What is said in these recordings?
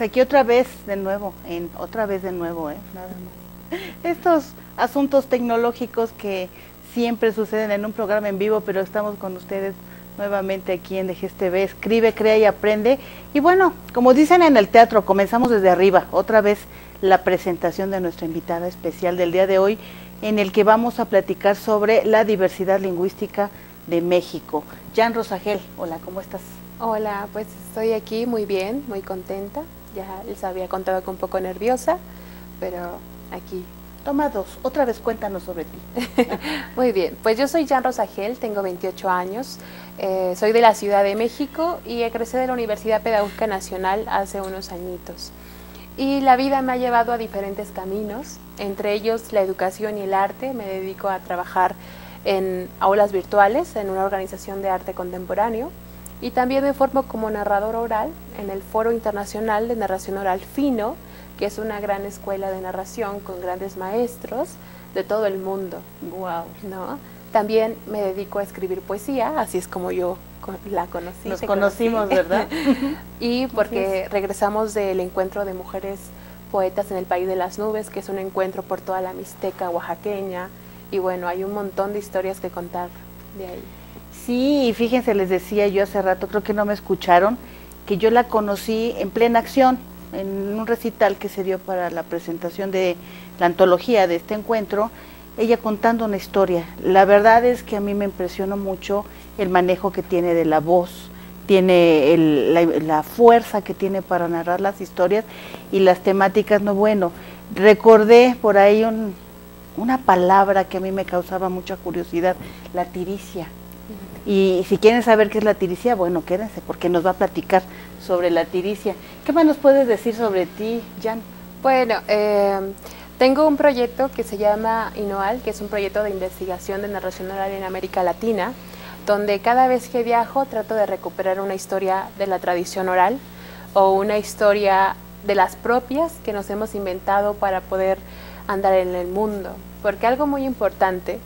Pues aquí otra vez de nuevo, en otra vez de nuevo, ¿eh? nada más. Estos asuntos tecnológicos que siempre suceden en un programa en vivo, pero estamos con ustedes nuevamente aquí en DGSTV, escribe, crea y aprende. Y bueno, como dicen en el teatro, comenzamos desde arriba, otra vez la presentación de nuestra invitada especial del día de hoy, en el que vamos a platicar sobre la diversidad lingüística de México. Jan Rosagel, hola, ¿cómo estás? Hola, pues estoy aquí muy bien, muy contenta. Ya les había contado que un poco nerviosa, pero aquí. Toma dos, otra vez cuéntanos sobre ti. muy bien, pues yo soy Jan Rosagel, tengo 28 años, eh, soy de la Ciudad de México y egresé de la Universidad Pedagógica Nacional hace unos añitos. Y la vida me ha llevado a diferentes caminos, entre ellos la educación y el arte. Me dedico a trabajar en aulas virtuales, en una organización de arte contemporáneo y también me formo como narrador oral en el Foro Internacional de Narración Oral Fino, que es una gran escuela de narración con grandes maestros de todo el mundo. Wow. ¿no? También me dedico a escribir poesía, así es como yo la conocí. Nos conocimos, ¿verdad? y porque regresamos del encuentro de mujeres poetas en el País de las Nubes, que es un encuentro por toda la Mixteca oaxaqueña, y bueno, hay un montón de historias que contar de ahí. Sí, fíjense, les decía yo hace rato, creo que no me escucharon, que yo la conocí en plena acción, en un recital que se dio para la presentación de la antología de este encuentro, ella contando una historia. La verdad es que a mí me impresionó mucho el manejo que tiene de la voz, tiene la, fuerza que tiene para narrar las historias y las temáticas, no bueno. Recordé por ahí una palabra que a mí me causaba mucha curiosidad, la tiricia. Y si quieren saber qué es la tiricia, bueno, quédense porque nos va a platicar sobre la tiricia. ¿Qué más nos puedes decir sobre ti, Jan? Bueno, eh, tengo un proyecto que se llama INOAL, que es un proyecto de investigación de narración oral en América Latina, donde cada vez que viajo trato de recuperar una historia de la tradición oral o una historia de las propias que nos hemos inventado para poder andar en el mundo. Porque algo muy importante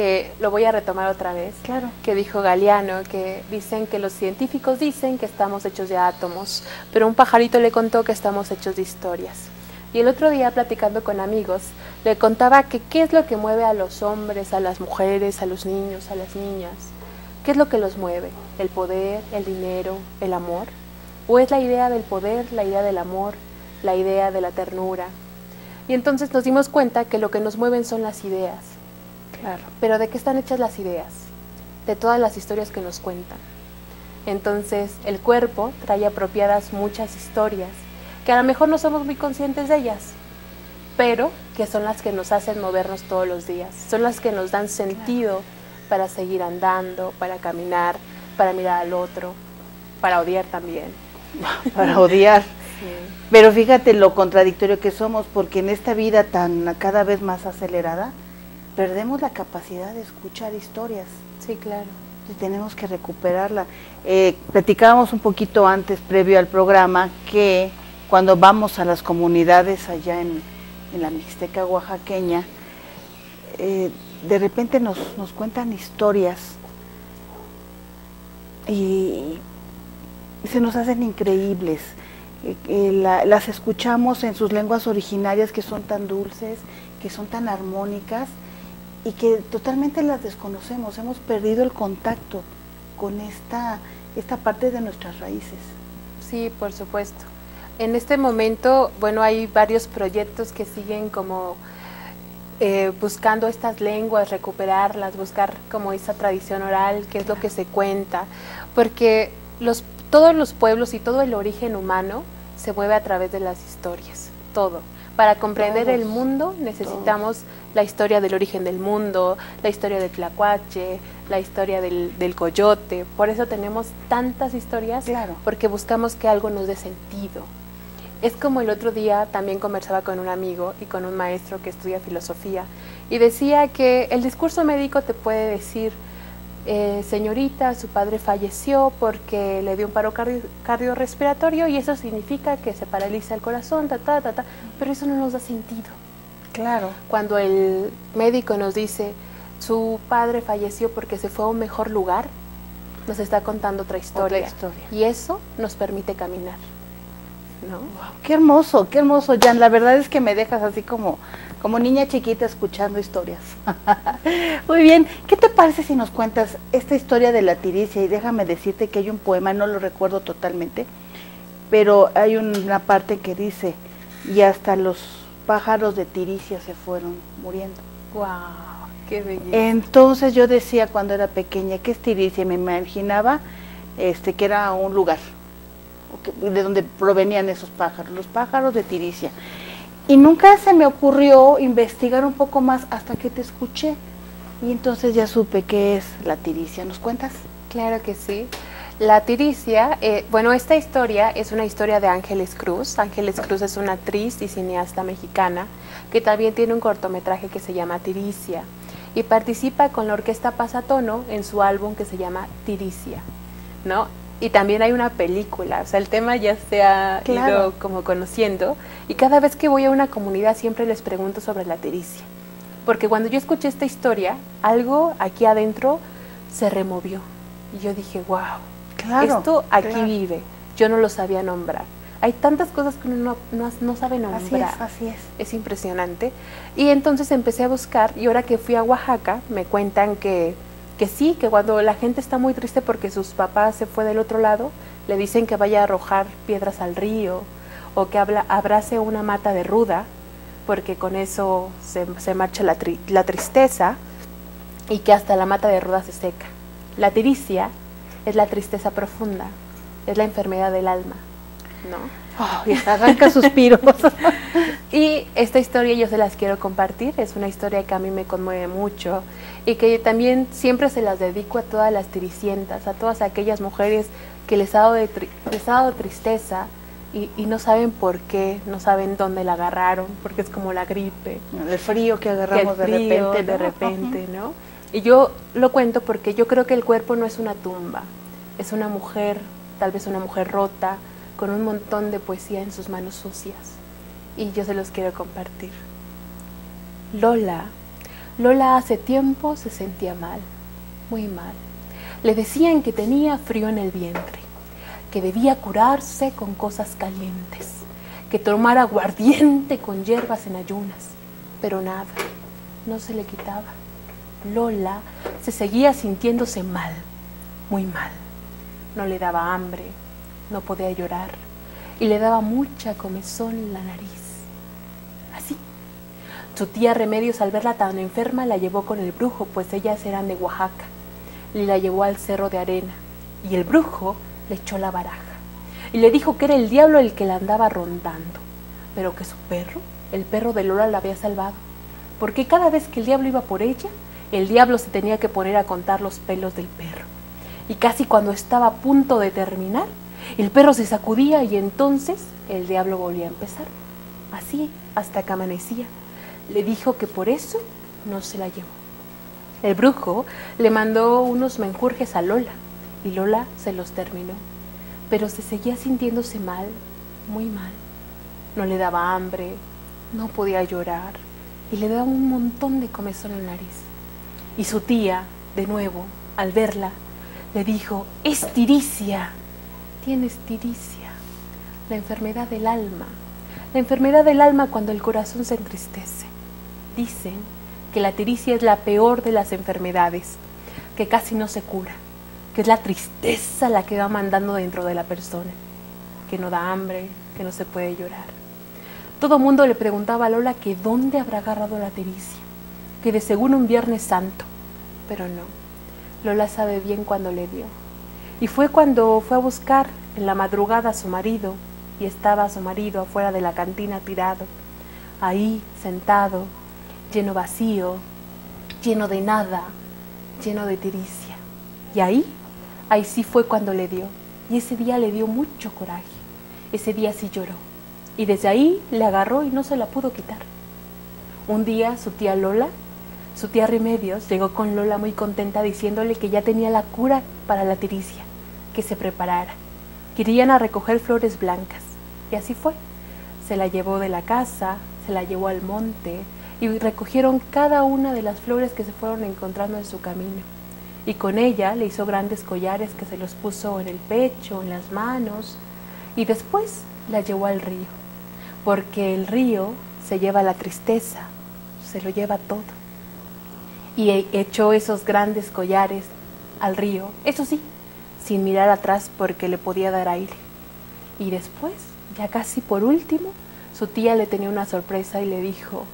que lo voy a retomar otra vez, claro. que dijo Galeano, que dicen que los científicos dicen que estamos hechos de átomos, pero un pajarito le contó que estamos hechos de historias. Y el otro día platicando con amigos, le contaba que qué es lo que mueve a los hombres, a las mujeres, a los niños, a las niñas. ¿Qué es lo que los mueve? ¿El poder, el dinero, el amor? ¿O es la idea del poder, la idea del amor, la idea de la ternura? Y entonces nos dimos cuenta que lo que nos mueven son las ideas Claro. Pero ¿de qué están hechas las ideas? De todas las historias que nos cuentan. Entonces, el cuerpo trae apropiadas muchas historias, que a lo mejor no somos muy conscientes de ellas, pero que son las que nos hacen movernos todos los días, son las que nos dan sentido para seguir andando, para caminar, para mirar al otro, para odiar también. para odiar. Pero fíjate lo contradictorio que somos, porque en esta vida tan cada vez más acelerada, perdemos la capacidad de escuchar historias. Sí, claro. Y tenemos que recuperarla. Eh, platicábamos un poquito antes, previo al programa, que cuando vamos a las comunidades allá en, la Mixteca oaxaqueña, eh, de repente nos, cuentan historias y se nos hacen increíbles. Eh, las escuchamos en sus lenguas originarias que son tan dulces, que son tan armónicas y que totalmente las desconocemos, hemos perdido el contacto con esta, esta parte de nuestras raíces. Sí, por supuesto. En este momento, bueno, hay varios proyectos que siguen como eh, buscando estas lenguas, recuperarlas, buscar como esa tradición oral, qué es lo que se cuenta, porque los, todos los pueblos y todo el origen humano se mueve a través de las historias, todo. Para comprender el mundo necesitamos la historia del origen del mundo, la historia del tlacuache, la historia del, coyote. Por eso tenemos tantas historias, claro. porque buscamos que algo nos dé sentido. Es como el otro día también conversaba con un amigo y con un maestro que estudia filosofía y decía que el discurso médico te puede decir eh, señorita, su padre falleció porque le dio un paro cardiorrespiratorio y eso significa que se paraliza el corazón, ta, ta, ta, ta, pero eso no nos da sentido. Claro. Cuando el médico nos dice, su padre falleció porque se fue a un mejor lugar, nos está contando otra historia. historia. Y eso nos permite caminar. ¿no? qué hermoso, qué hermoso, Jan. La verdad es que me dejas así como, como niña chiquita escuchando historias. Muy bien, ¿qué te parece si nos cuentas esta historia de la tiricia? Y déjame decirte que hay un poema, no lo recuerdo totalmente, pero hay una parte que dice, y hasta los pájaros de tiricia se fueron muriendo. ¡Wow! ¡Qué belleza! Entonces yo decía cuando era pequeña, ¿qué es tiricia? Me imaginaba este, que era un lugar de donde provenían esos pájaros, los pájaros de tiricia. Y nunca se me ocurrió investigar un poco más hasta que te escuché. Y entonces ya supe qué es la tiricia. ¿Nos cuentas? Claro que sí. La tiricia, eh, bueno, esta historia es una historia de Ángeles Cruz. Ángeles Cruz es una actriz y cineasta mexicana que también tiene un cortometraje que se llama Tiricia y participa con la orquesta Pasatono en su álbum que se llama Tiricia, ¿no? Y también hay una película, o sea, el tema ya se ha ido como conociendo y cada vez que voy a una comunidad siempre les pregunto sobre la tiricia, porque cuando yo escuché esta historia, algo aquí adentro se removió y yo dije, wow, esto aquí vive, yo no lo sabía nombrar. Hay tantas cosas que uno no, no, sabe nombrar. Así es, así es. Es impresionante. Y entonces empecé a buscar y ahora que fui a Oaxaca me cuentan que, que sí, que cuando la gente está muy triste porque sus papás se fue del otro lado, le dicen que vaya a arrojar piedras al río o que habla, abrace una mata de ruda porque con eso se, se marcha la, la tristeza y que hasta la mata de ruda se seca. La tiricia es la tristeza profunda, es la enfermedad del alma, ¿no? Oh, y arranca suspiros. y esta historia yo se las quiero compartir, es una historia que a mí me conmueve mucho y que también siempre se las dedico a todas las tiricientas, a todas aquellas mujeres que les ha dado, les ha dado tristeza y, no saben por qué, no saben dónde la agarraron, porque es como la gripe. El frío que agarramos de repente. De repente, ¿no? Y yo lo cuento porque yo creo que el cuerpo no es una tumba, es una mujer, tal vez una mujer rota, con un montón de poesía en sus manos sucias. Y yo se los quiero compartir. Lola, Lola hace tiempo se sentía mal, muy mal. Le decían que tenía frío en el vientre, que debía curarse con cosas calientes, que tomara aguardiente con hierbas en ayunas, pero nada, no se le quitaba. Lola se seguía sintiéndose mal, muy mal. No le daba hambre, no podía llorar y le daba mucha comezón en la nariz. Así. Su tía Remedios al verla tan enferma la llevó con el brujo, pues ellas eran de Oaxaca, y la llevó al cerro de arena, y el brujo le echó la baraja, y le dijo que era el diablo el que la andaba rondando, pero que su perro, el perro de Lola, la había salvado, porque cada vez que el diablo iba por ella, el diablo se tenía que poner a contar los pelos del perro. Y casi cuando estaba a punto de terminar, el perro se sacudía y entonces el diablo volvía a empezar. Así hasta que amanecía. Le dijo que por eso no se la llevó. El brujo le mandó unos menjurjes a Lola y Lola se los terminó. Pero se seguía sintiéndose mal, muy mal. No le daba hambre, no podía llorar y le daba un montón de comezón en la nariz. Y su tía, de nuevo, al verla, le dijo, es tiricia, tienes tiricia, la enfermedad del alma, la enfermedad del alma cuando el corazón se entristece. Dicen que la tiricia es la peor de las enfermedades, que casi no se cura, que es la tristeza la que va mandando dentro de la persona, que no da hambre, que no se puede llorar. Todo mundo le preguntaba a Lola que dónde habrá agarrado la tiricia que de según un Viernes Santo, pero no, Lola sabe bien cuándo le dio. Y fue cuando fue a buscar en la madrugada a su marido, y estaba su marido afuera de la cantina tirado, ahí sentado, lleno vacío, lleno de nada, lleno de tiricia. Y ahí, ahí sí fue cuando le dio. Y ese día le dio mucho coraje. Ese día sí lloró. Y desde ahí le agarró y no se la pudo quitar. Un día su tía Lola su tía Remedios llegó con Lola muy contenta diciéndole que ya tenía la cura para la tiricia, que se preparara. Querían recoger flores blancas. Y así fue. Se la llevó de la casa, se la llevó al monte y recogieron cada una de las flores que se fueron encontrando en su camino. Y con ella le hizo grandes collares que se los puso en el pecho, en las manos. Y después la llevó al río, porque el río se lleva la tristeza, se lo lleva todo. Y echó esos grandes collares al río, eso sí, sin mirar atrás porque le podía dar aire. Y después, ya casi por último, su tía le tenía una sorpresa y le dijo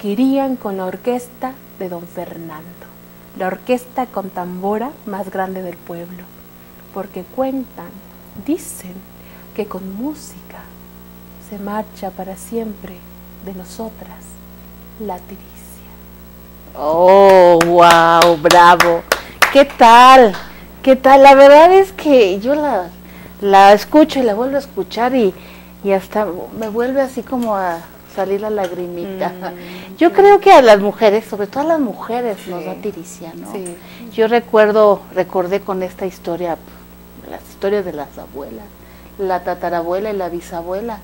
que irían con la orquesta de don Fernando, la orquesta con tambora más grande del pueblo, porque cuentan, dicen, que con música se marcha para siempre de nosotras la tiricia. Oh, wow, bravo. ¿Qué tal? ¿Qué tal? La verdad es que yo la, la escucho y la vuelvo a escuchar y, y hasta me vuelve así como a salir la lagrimita. Mm, Yo creo que a las mujeres, sobre todo a las mujeres, nos da tiricia, ¿no? Sí. Yo recuerdo, recordé con esta historia, las historias de las abuelas, la tatarabuela y la bisabuela,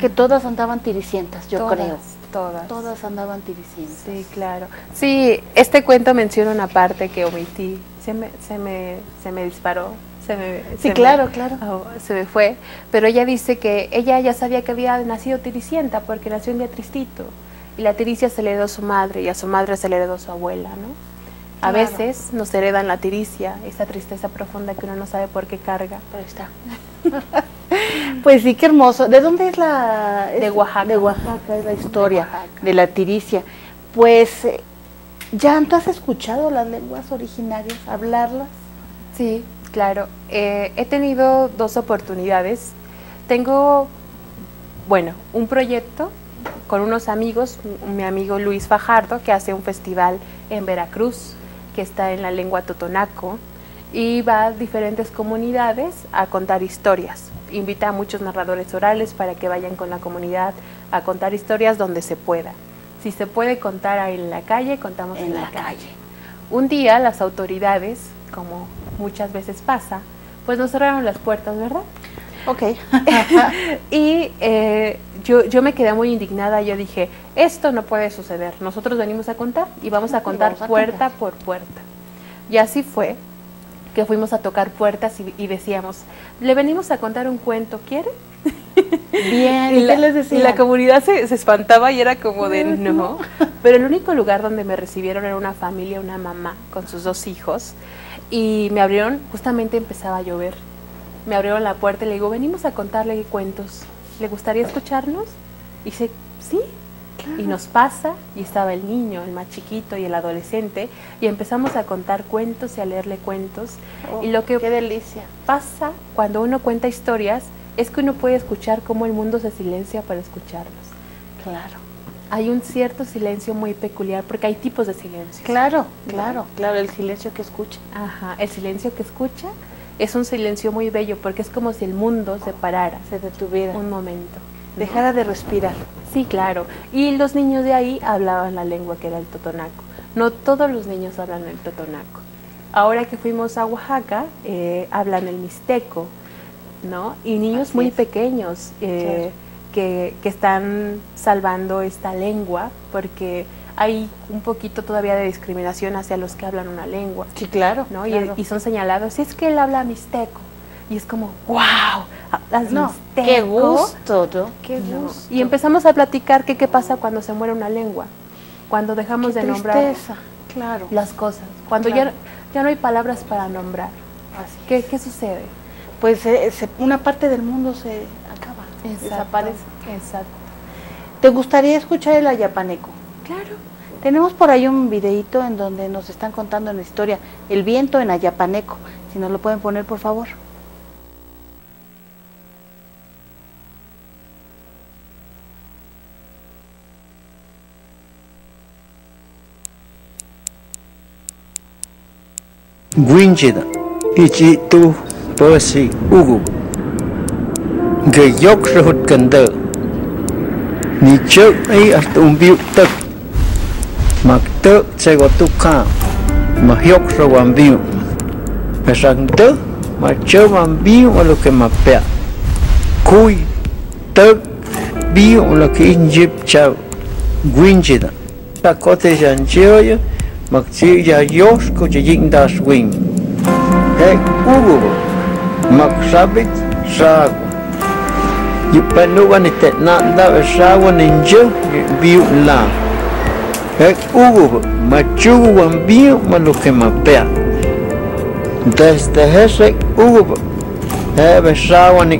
que todas andaban tiricientas, yo todas, creo. Todas. Todas andaban tiricientas. Sí, claro. Sí, este cuento menciona una parte que omití. Se me, se me, se me disparó. Se me, Sí, se me- claro, claro. oh, se me fue. Pero ella dice que ella ya sabía que había nacido tiricienta porque nació un día tristito. Y la tiricia se le heredó a su madre y a su madre se le heredó a su abuela, ¿no? A Claro. veces nos heredan la tiricia, esa tristeza profunda que uno no sabe por qué carga. Pero está. pues sí, qué hermoso. ¿De dónde es la...? De Oaxaca. De Oaxaca es la historia Oaxaca. de la tiricia. Pues, ¿tú has escuchado las lenguas originarias, hablarlas? Sí, claro. Eh, he tenido dos oportunidades. Tengo, bueno, un proyecto con unos amigos, mi amigo Luis Fajardo, que hace un festival en Veracruz, que está en la lengua totonaco, y va a diferentes comunidades a contar historias. Invita a muchos narradores orales para que vayan con la comunidad a contar historias donde se pueda. Si se puede contar ahí en la calle, contamos en, la, calle. Un día las autoridades, como muchas veces pasa, pues nos cerraron las puertas, ¿verdad? Ok. Y eh, yo, yo me quedé muy indignada, yo dije, esto no puede suceder, nosotros venimos a contar y vamos a contar vamos a puerta contar. por puerta. Y así fue que fuimos a tocar puertas y, y decíamos, le venimos a contar un cuento, ¿quiere? Bien, ¿y la, qué les decía? y la comunidad se, se espantaba y era como de no. Pero el único lugar donde me recibieron era una familia, una mamá con sus dos hijos. Y me abrieron, justamente empezaba a llover. Me abrieron la puerta y le digo, venimos a contarle cuentos. ¿Le gustaría escucharnos? Y dice, sí. Y nos pasa, y estaba el niño, el más chiquito y el adolescente, y empezamos a contar cuentos y a leerle cuentos. Oh, y lo que Qué delicia. pasa cuando uno cuenta historias es que uno puede escuchar cómo el mundo se silencia para escucharlos. Claro. Hay un cierto silencio muy peculiar porque hay tipos de silencio. Claro, claro, claro, el silencio que escucha. Ajá, el silencio que escucha es un silencio muy bello porque es como si el mundo se parara Se detuviera. un momento. Dejara de respirar. Sí, claro. Y los niños de ahí hablaban la lengua que era el totonaco. No todos los niños hablan el totonaco. Ahora que fuimos a Oaxaca, eh, hablan el mixteco, ¿no? Y niños Así muy es. pequeños eh, que, que están salvando esta lengua porque hay un poquito todavía de discriminación hacia los que hablan una lengua. Sí, claro. ¿no? Y- claro. Y, son señalados, es que él habla mixteco. Y es como, wow, hablas no, mixteco. qué gusto, ¿no? Qué gusto. Y empezamos a platicar que qué pasa cuando se muere una lengua, cuando dejamos Qué de nombrar Claro. las cosas, cuando Claro. ya, ya no hay palabras para nombrar. Así ¿Qué, qué sucede? Pues eh, se- una parte del mundo se acaba, desaparece. Exacto. ¿Te gustaría escuchar el ayapaneco? Claro. Tenemos por ahí un videito en donde nos están contando una historia, el viento en ayapaneco. Si nos lo pueden poner, por favor. Gwinjida, ichi tu Percy Ugu. Gayok Rahut Ganda Ni chớp ấy ở tụng biểu tập Mặc tớ sẽ có tục khá Mà hiốc rồi hoàn biểu Mà rằng tớ Mà chớ hoàn biểu mà lúc mà bẹ Cúi tớ Biểu lúc cái in dịp chào. Quyên gì đó Ta có thể dàn chiếu Mặc chữ giả dốt Cô chỉ dính ta swing Hẹn cuối cùng maksabit shago y pano wan itet na da shago ninje biu la e ugo machu wan biu manu ke mapea desde hese ugo e be shago ni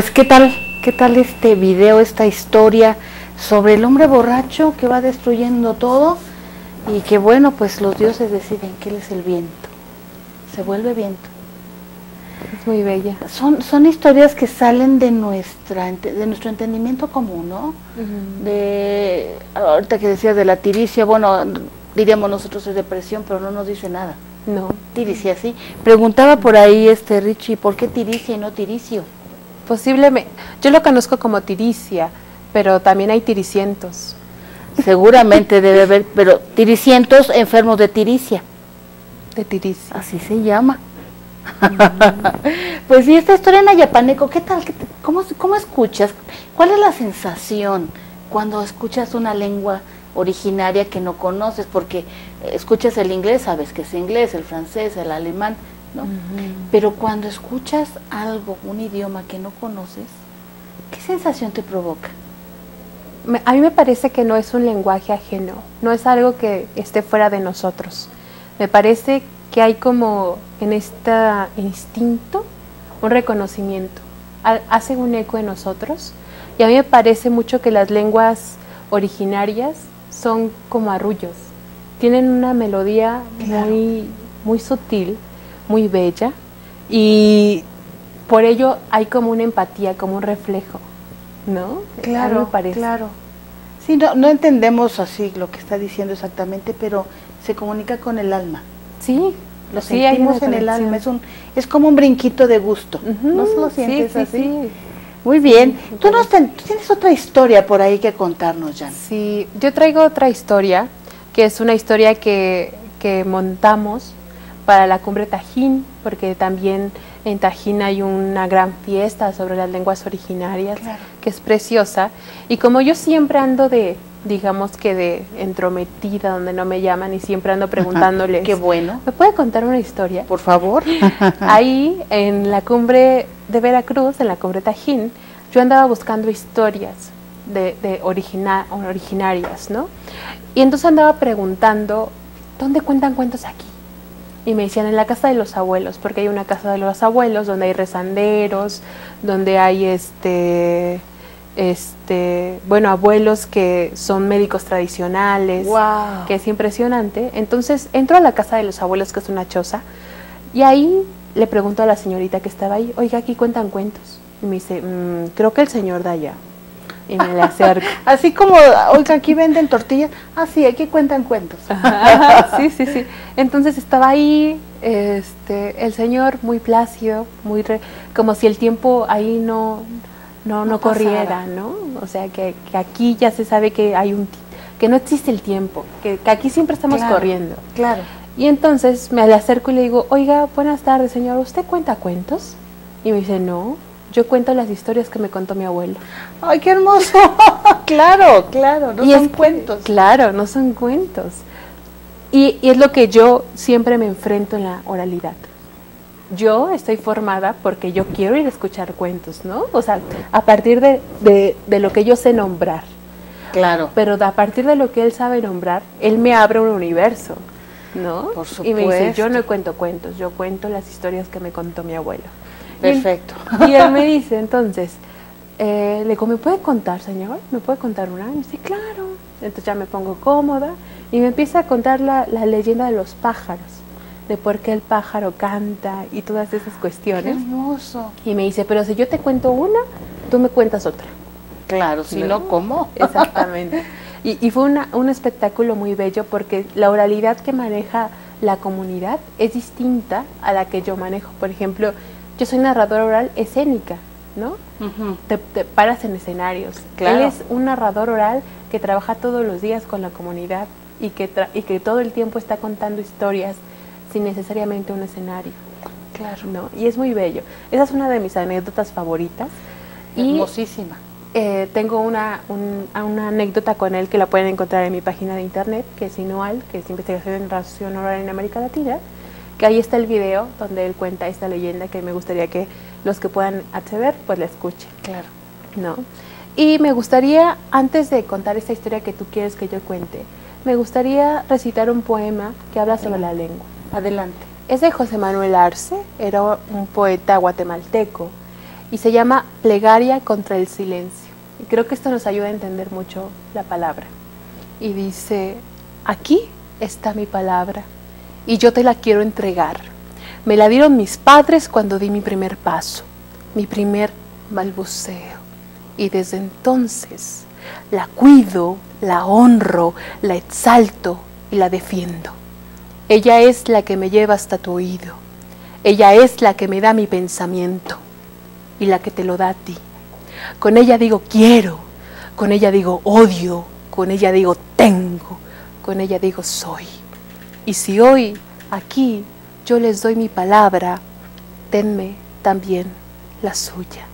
Pues qué tal, qué tal este video, esta historia sobre el hombre borracho que va destruyendo todo y que bueno, pues los dioses deciden que él es el viento. Se vuelve viento. Es muy bella. Son, son historias que salen de nuestra de nuestro entendimiento común, ¿no? De ahorita que decías de la tiricia, bueno, diríamos nosotros es depresión, pero no nos dice nada. No, Tiricia, sí. Preguntaba por ahí este Richie, ¿por qué tiricia y no tiricio? Posiblemente. Yo lo conozco como tiricia, pero también hay tiricientos. Seguramente debe haber, pero tiricientos enfermos de tiricia, De tiricia. así se llama. pues sí, esta historia en Ayapaneco, ¿qué tal? ¿Qué te- cómo, ¿Cómo escuchas? ¿Cuál es la sensación cuando escuchas una lengua originaria que no conoces? Porque eh, escuchas el inglés, sabes que es inglés, el francés, el alemán, ¿no? Pero cuando escuchas algo, un idioma que no conoces, ¿qué sensación te provoca? A mí me parece que no es un lenguaje ajeno, no es algo que esté fuera de nosotros. Me parece que hay como en este instinto un reconocimiento, Ha- hace un eco en nosotros y a mí me parece mucho que las lenguas originarias son como arrullos, tienen una melodía Claro. muy, muy sutil, muy bella y por ello hay como una empatía, como un reflejo, ¿no? Parece. claro. Sí, no, no entendemos así lo que está diciendo exactamente, pero se comunica con el alma. Sí, Lo sí, sentimos en el alma, es, un, es como un brinquito de gusto. ¿No se lo sientes sí, así? sí. Muy bien. Tú, nos ten- tú tienes otra historia por ahí que contarnos, Jan. Sí, yo traigo otra historia, que es una historia que, que montamos para la cumbre Tajín, porque también en Tajín hay una gran fiesta sobre las lenguas originarias, Claro. que es preciosa. Y como yo siempre ando de, digamos que de entrometida, donde no me llaman, y siempre ando preguntándoles, Qué bueno. ¿me puede contar una historia? Por favor. Ahí, en la cumbre de Veracruz, en la cumbre Tajín, yo andaba buscando historias de, de origina- originarias, ¿no? Y entonces andaba preguntando, ¿dónde cuentan cuentos aquí? Y me decían, en la casa de los abuelos, porque hay una casa de los abuelos donde hay rezanderos, donde hay este, este, bueno, abuelos que son médicos tradicionales wow. que es impresionante. Entonces entro a la casa de los abuelos, que es una choza, y ahí le pregunto a la señorita que estaba ahí, oiga, aquí cuentan cuentos. Y me dice, "Mm, creo que el señor de allá. Y me le acerco. Así como, oiga, aquí venden tortillas. Ah, sí, aquí cuentan cuentos. sí, sí, sí. Entonces estaba ahí, este, el señor muy plácido, muy re- como si el tiempo ahí no, no, no, No corriera. ¿no? O sea, que, que aquí ya se sabe que hay un, que no existe el tiempo, que, que aquí siempre estamos Claro. corriendo. Claro. Y entonces me le acerco y le digo, oiga, buenas tardes, señor, ¿usted cuenta cuentos? Y me dice, no, yo cuento las historias que me contó mi abuelo. Ay, qué hermoso. claro, claro. No y son que- cuentos. Claro, no son cuentos. Y, y es lo que yo siempre me enfrento en la oralidad. Yo estoy formada porque yo quiero ir a escuchar cuentos, ¿no? O sea, a partir de, de- de lo que yo sé nombrar. Claro. Pero a partir de lo que él sabe nombrar, él me abre un universo, ¿no? Por Y me dice, supuesto. yo no cuento cuentos, yo cuento las historias que me contó mi abuelo. Y él- Perfecto. Y él me dice, entonces, eh, le digo, ¿me puede contar, señor? ¿Me puede contar una? Y me dice, claro. Entonces ya me pongo cómoda y me empieza a contar la, la leyenda de los pájaros, de por qué el pájaro canta y todas esas Qué cuestiones. hermoso. Y me dice, pero si yo te cuento una, tú me cuentas otra. Claro, si no, ¿cómo? Exactamente. Y, y fue una- un espectáculo muy bello porque la oralidad que maneja la comunidad es distinta a la que yo manejo. Por ejemplo, yo soy narradora oral escénica, ¿no? Te, te paras en escenarios. Claro. Él es un narrador oral que trabaja todos los días con la comunidad y que, tra- y que todo el tiempo está contando historias sin necesariamente un escenario. Claro. ¿no? Y es muy bello. Esa es una de mis anécdotas favoritas. Y Hermosísima. eh, tengo una, una, anécdota con él que la pueden encontrar en mi página de internet, que es INUAL, que es Investigación en Ración Oral en América Latina, que ahí está el video donde él cuenta esta leyenda que me gustaría que los que puedan acceder, pues la escuchen. Claro. ¿No? Y me gustaría, antes de contar esta historia que tú quieres que yo cuente, me gustaría recitar un poema que habla sobre la lengua. Adelante. Es de José Manuel Arce, era un poeta guatemalteco y se llama Plegaria contra el silencio. Y creo que esto nos ayuda a entender mucho la palabra. Y dice, aquí está mi palabra y yo te la quiero entregar. Me la dieron mis padres cuando di mi primer paso, mi primer balbuceo. Y desde entonces la cuido, la honro, la exalto y la defiendo. Ella es la que me lleva hasta tu oído. Ella es la que me da mi pensamiento y la que te lo da a ti. Con ella digo quiero, con ella digo odio, con ella digo tengo, con ella digo soy. Y si hoy aquí yo les doy mi palabra, denme también la suya.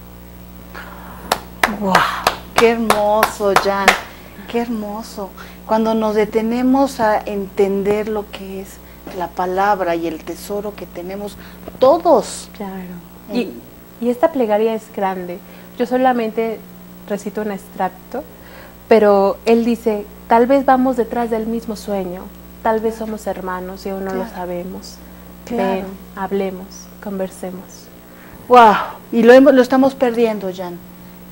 ¡Wow! ¡Qué hermoso, Jan! ¡Qué hermoso! Cuando nos detenemos a entender lo que es la palabra y el tesoro que tenemos todos. Claro. Y, y esta plegaria es grande. Yo solamente recito un extracto, pero él dice, tal vez vamos detrás del mismo sueño, tal vez somos hermanos y aún no lo sabemos. Ven, hablemos, conversemos. Wow, y lo, lo estamos perdiendo, Jan.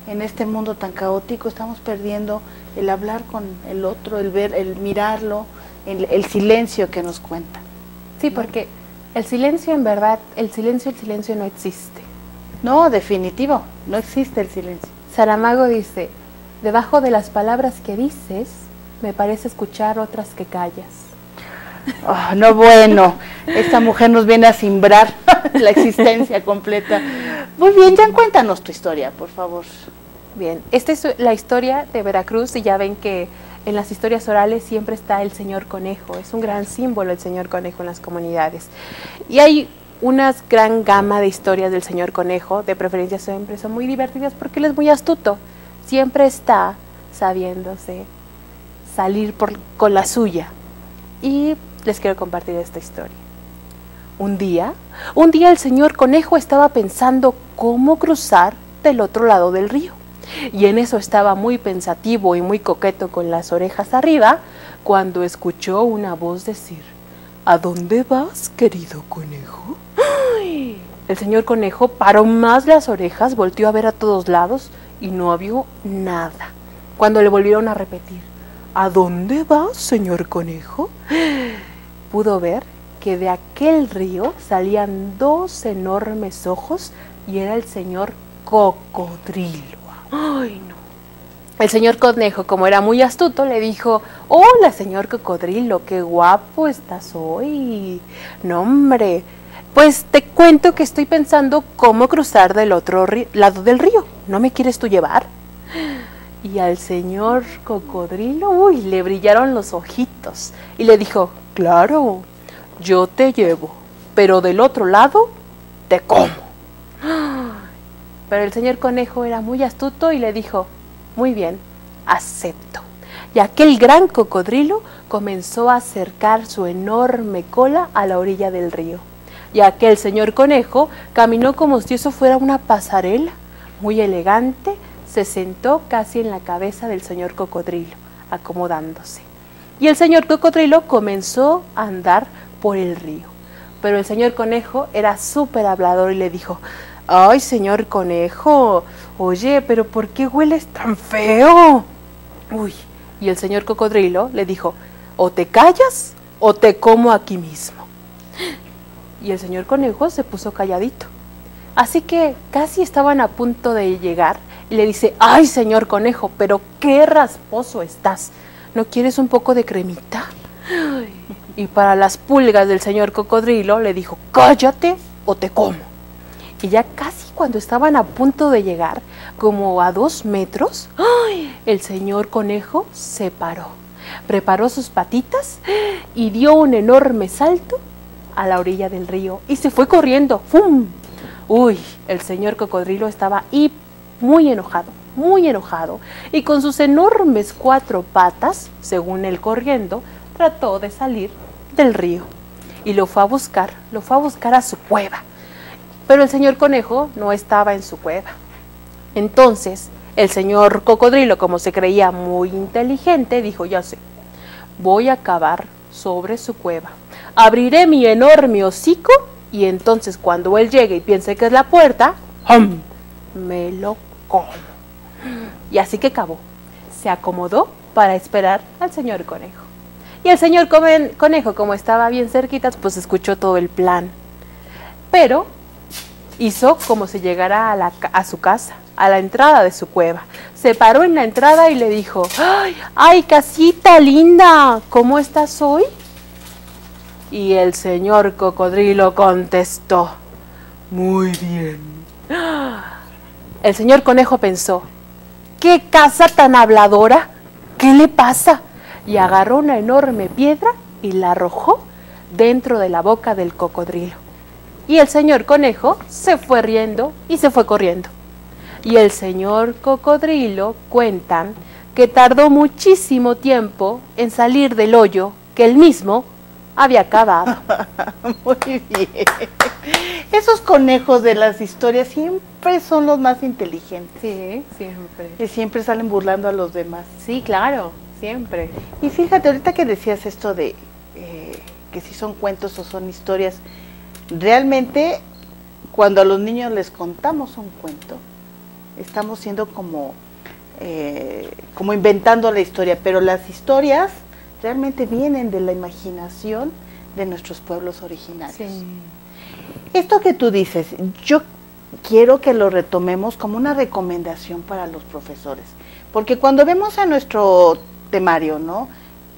En este mundo tan caótico estamos perdiendo el hablar con el otro, el ver, el mirarlo, el, silencio que nos cuenta. Sí, porque el silencio en verdad, el silencio, el silencio no existe. No, definitivo, no existe el silencio. Saramago dice, debajo de las palabras que dices, me parece escuchar otras que callas. Oh, no bueno, esta mujer nos viene a simbrar la existencia completa. Muy bien, ya cuéntanos tu historia, por favor. Bien, esta es la historia de Veracruz y ya ven que en las historias orales siempre está el señor conejo, es un gran símbolo el señor conejo en las comunidades. Y hay una gran gama de historias del señor conejo, de preferencia siempre son muy divertidas porque él es muy astuto, siempre está sabiéndose salir con la suya. Y les quiero compartir esta historia. Un día, un día el señor conejo estaba pensando cómo cruzar del otro lado del río. Y en eso estaba muy pensativo y muy coqueto con las orejas arriba, cuando escuchó una voz decir, ¿A dónde vas, querido conejo? El señor conejo paró más las orejas, volteó a ver a todos lados y no vio nada. Cuando le volvieron a repetir, ¿A dónde vas, señor conejo? Pudo ver que de aquel río salían dos enormes ojos y era el señor cocodrilo. Ay, no. El señor conejo, como era muy astuto, le dijo, hola señor cocodrilo, qué guapo estás hoy. No, hombre, pues te cuento que estoy pensando cómo cruzar del otro lado del río. ¿No me quieres tú llevar? Y al señor cocodrilo, uy, le brillaron los ojitos y le dijo, claro, yo te llevo, pero del otro lado te como. Pero el señor conejo era muy astuto y le dijo, muy bien, acepto. Y aquel gran cocodrilo comenzó a acercar su enorme cola a la orilla del río. Y aquel señor conejo caminó como si eso fuera una pasarela, muy elegante, se sentó casi en la cabeza del señor cocodrilo, acomodándose. Y el señor cocodrilo comenzó a andar por el río. Pero el señor conejo era súper hablador y le dijo, ay señor conejo, oye, pero ¿por qué hueles tan feo? Uy, y el señor cocodrilo le dijo, o te callas o te como aquí mismo. Y el señor conejo se puso calladito. Así que casi estaban a punto de llegar y le dice, ay señor conejo, pero qué rasposo estás. ¿No quieres un poco de cremita? Y para las pulgas del señor cocodrilo le dijo, cállate o te como. Y ya casi cuando estaban a punto de llegar, como a dos metros, el señor conejo se paró, preparó sus patitas y dio un enorme salto a la orilla del río y se fue corriendo. ¡Fum! Uy, el señor cocodrilo estaba muy enojado, muy enojado, y con sus enormes cuatro patas, según él corriendo, trató de salir del río. Y lo fue a buscar, lo fue a buscar a su cueva. Pero el señor conejo no estaba en su cueva. Entonces, el señor cocodrilo, como se creía muy inteligente, dijo, ya sé, voy a cavar sobre su cueva. Abriré mi enorme hocico y entonces cuando él llegue y piense que es la puerta, ¡hum! me lo como. Y así que cavó. Se acomodó para esperar al señor conejo. Y el señor conejo, como estaba bien cerquita, pues escuchó todo el plan. Pero hizo como si llegara a, a su casa a la entrada de su cueva. Se paró en la entrada y le dijo, ¡ay, ay casita linda! ¿Cómo estás hoy? Y el señor cocodrilo contestó, muy bien. El señor conejo pensó, ¿qué casa tan habladora? ¿Qué le pasa? Y agarró una enorme piedra y la arrojó dentro de la boca del cocodrilo. Y el señor conejo se fue riendo y se fue corriendo y el señor cocodrilo cuentan que tardó muchísimo tiempo en salir del hoyo que él mismo había cavado. Muy bien. Esos conejos de las historias siempre son los más inteligentes. Sí, siempre. Y siempre salen burlando a los demás. Sí, claro, siempre. Y fíjate, ahorita que decías esto de eh, que si son cuentos o son historias, realmente cuando a los niños les contamos un cuento, estamos siendo como, eh, como inventando la historia, pero las historias realmente vienen de la imaginación de nuestros pueblos originarios. Esto que tú dices, yo quiero que lo retomemos como una recomendación para los profesores, porque cuando vemos a nuestro temario, ¿no?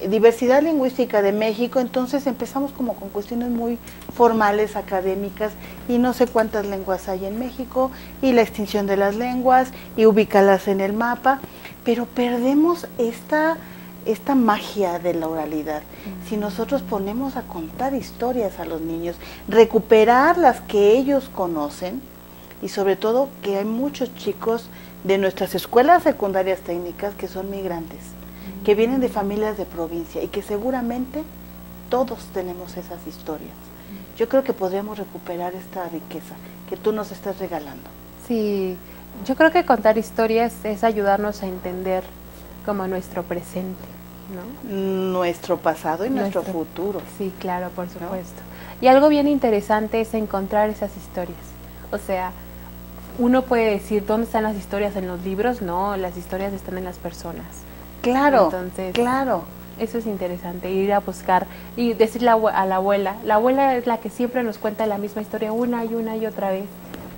diversidad lingüística de México, entonces empezamos como con cuestiones muy formales, académicas, y no sé cuántas lenguas hay en México, y la extinción de las lenguas, y ubicarlas en el mapa, pero perdemos esta, esta magia de la oralidad. Si nosotros ponemos a contar historias a los niños, recuperar las que ellos conocen, y sobre todo que hay muchos chicos de nuestras escuelas secundarias técnicas que son migrantes que vienen de familias de provincia y que seguramente todos tenemos esas historias. Yo creo que podríamos recuperar esta riqueza que tú nos estás regalando. Sí, yo creo que contar historias es ayudarnos a entender como nuestro presente, ¿no? Nuestro pasado y nuestro, futuro. Sí, claro, por supuesto. Y algo bien interesante es encontrar esas historias. O sea, uno puede decir, ¿dónde están las historias en los libros? No, las historias están en las personas. Claro, Entonces, claro. Eso es interesante, ir a buscar y decirle a la abuela. La abuela es la que siempre nos cuenta la misma historia una y una y otra vez.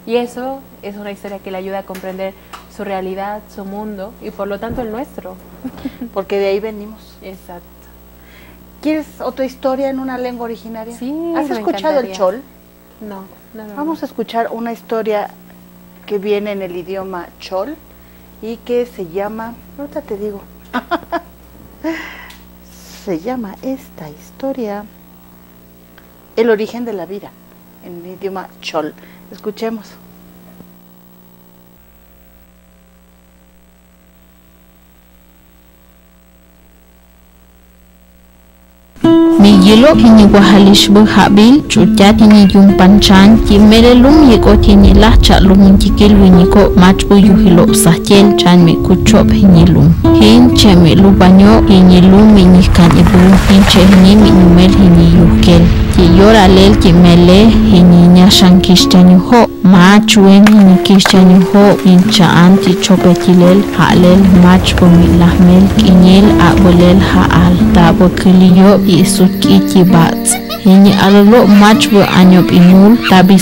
Y eso es una historia que le ayuda a comprender su realidad, su mundo y por lo tanto el nuestro. Porque de ahí venimos. Exacto. ¿Quieres otra historia en una lengua originaria? Sí. ¿Has escuchado el chol? No, no, no. Vamos a escuchar una historia que viene en el idioma chol y que se llama, ahorita te digo, Se llama esta historia El origen de la vida, en idioma chol. Escuchemos. yelo kini ko halish bu habil chutya tini yung panchan ki mere lum yeko tini la cha lum ki kilwi ni ko mach bu yu hilo sahtel chan me kuchop hini lum hin che me lu banyo hini lum me ni kan ibu hin che hini me numel hini yukel ki yora lel ki mele hini nya shankishtani ho mach wen nikishtani ho incha anti chopetilel halel mach komi lahmel kinyel abolel ha al tabo kiliyo isut kiti bat. Hini alo mach bo anyop kiek. tabi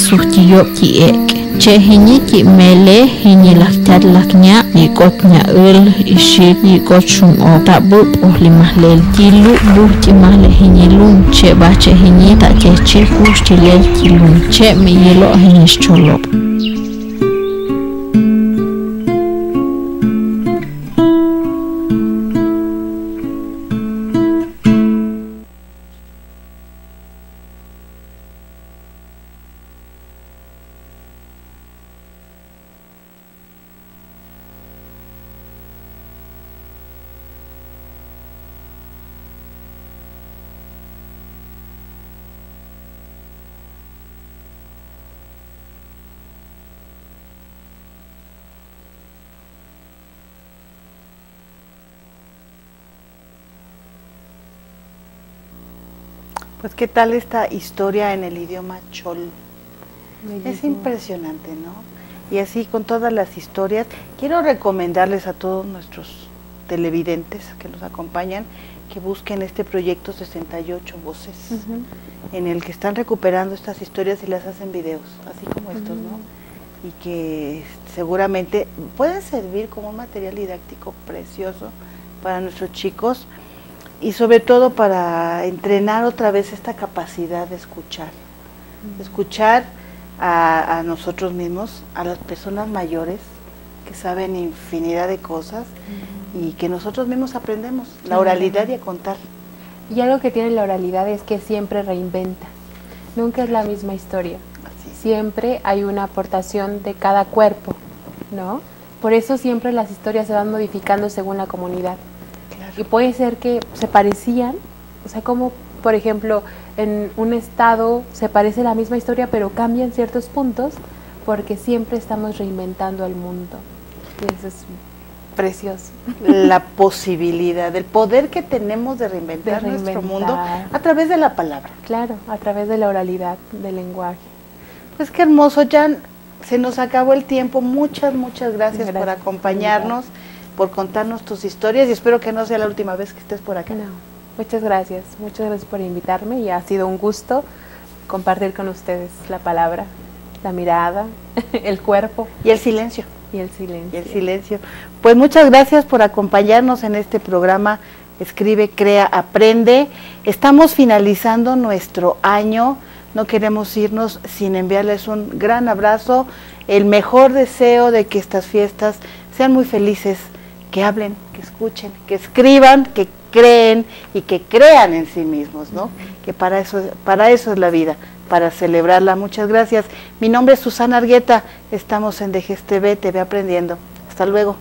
ki eke. Che hini ki mele hini laktar laknya Yikot nya ul ishi yikot shum o Tabu pohli mahlel kilu Buhti mahle hini lun Che ba che hini ta che che kushti lel kilun Che mi yelo hini sholop Pues qué tal esta historia en el idioma chol. Es impresionante, ¿no? Y así con todas las historias, quiero recomendarles a todos nuestros televidentes que nos acompañan que busquen este proyecto 68 Voces, Ujú. en el que están recuperando estas historias y las hacen videos, así como estos, ¿no? Y que seguramente pueden servir como un material didáctico precioso para nuestros chicos y sobre todo para entrenar otra vez esta capacidad de escuchar. Escuchar a, a nosotros mismos, a las personas mayores que saben infinidad de cosas y que nosotros mismos aprendemos, la oralidad y a contar. Y algo que tiene la oralidad es que siempre reinventa. Nunca es la misma historia. Así. Siempre hay una aportación de cada cuerpo, ¿no? Por eso siempre las historias se van modificando según la comunidad. Y puede ser que se parecían, o sea, como por ejemplo en un estado se parece la misma historia pero cambian ciertos puntos porque siempre estamos reinventando el mundo. Y eso es precioso. la posibilidad, el poder que tenemos de reinventar, De nuestro mundo a través de la palabra. Claro, a través de la oralidad, del lenguaje. Pues qué hermoso, Jan. Se nos acabó el tiempo. Muchas, muchas gracias, por Gracias, acompañarnos, por contarnos tus historias y espero que no sea la última vez que estés por acá. No, muchas gracias, muchas gracias por invitarme y ha sido un gusto compartir con ustedes la palabra, la mirada, el cuerpo Y el silencio. y el Y silencio. el silencio. Pues muchas gracias por acompañarnos en este programa Escribe, Crea, Aprende. Estamos finalizando nuestro año. No queremos irnos sin enviarles un gran abrazo, el mejor deseo de que estas fiestas sean muy felices, que hablen, que escuchen, que escriban, que creen y que crean en sí mismos, ¿no? Que para eso, para eso es la vida, para celebrarla. Muchas gracias. Mi nombre es Susana Argueta. Estamos en DGSTV, TV Aprendiendo. Hasta luego.